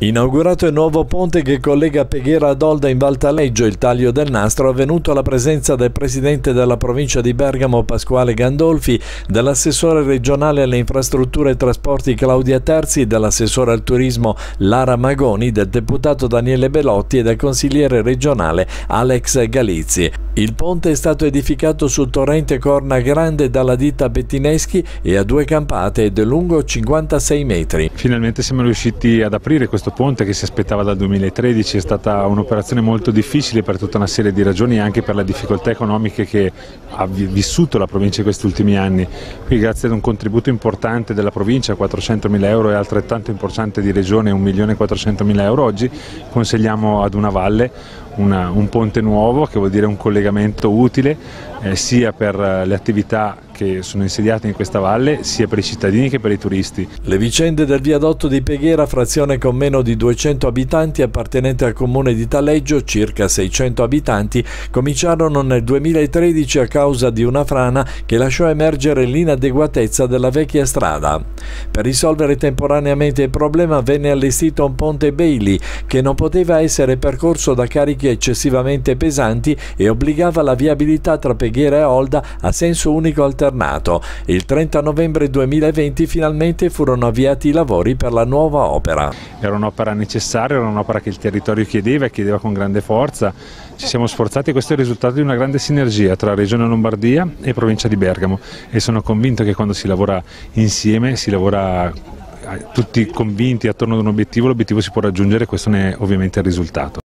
Inaugurato il nuovo ponte che collega Peghera ad Olda in Valtaleggio, il taglio del nastro è avvenuto alla presenza del presidente della provincia di Bergamo Pasquale Gandolfi, dell'assessore regionale alle infrastrutture e trasporti Claudia Terzi, dell'assessore al turismo Lara Magoni, del deputato Daniele Belotti e del consigliere regionale Alex Galizzi. Il ponte è stato edificato sul torrente Corna Grande dalla ditta Bettineschi e a due campate ed è lungo 56 metri. Finalmente siamo riusciti ad aprire questo questo ponte che si aspettava dal 2013 è stata un'operazione molto difficile per tutta una serie di ragioni e anche per le difficoltà economiche che ha vissuto la provincia in questi ultimi anni. Qui grazie ad un contributo importante della provincia, 400.000 euro e altrettanto importante di regione, 1.400.000 euro, oggi consigliamo ad una valle una, un ponte nuovo che vuol dire un collegamento utile eh, sia per le attività che sono insediate in questa valle sia per i cittadini che per i turisti. Le vicende del viadotto di Peghera, frazione con meno di 200 abitanti appartenente al comune di Taleggio, circa 600 abitanti, cominciarono nel 2013 a causa di una frana che lasciò emergere l'inadeguatezza della vecchia strada. Per risolvere temporaneamente il problema venne allestito un ponte Bailey che non poteva essere percorso da carichi eccessivamente pesanti e obbligava la viabilità tra Peghera e Olda a senso unico alternato. Il 30 novembre 2020 finalmente furono avviati i lavori per la nuova opera. Era un'opera necessaria, era un'opera che il territorio chiedeva e chiedeva con grande forza. Ci siamo sforzati e questo è il risultato di una grande sinergia tra Regione Lombardia e Provincia di Bergamo e sono convinto che quando si lavora insieme si lavora tutti convinti attorno ad un obiettivo, l'obiettivo si può raggiungere e questo ne è ovviamente il risultato.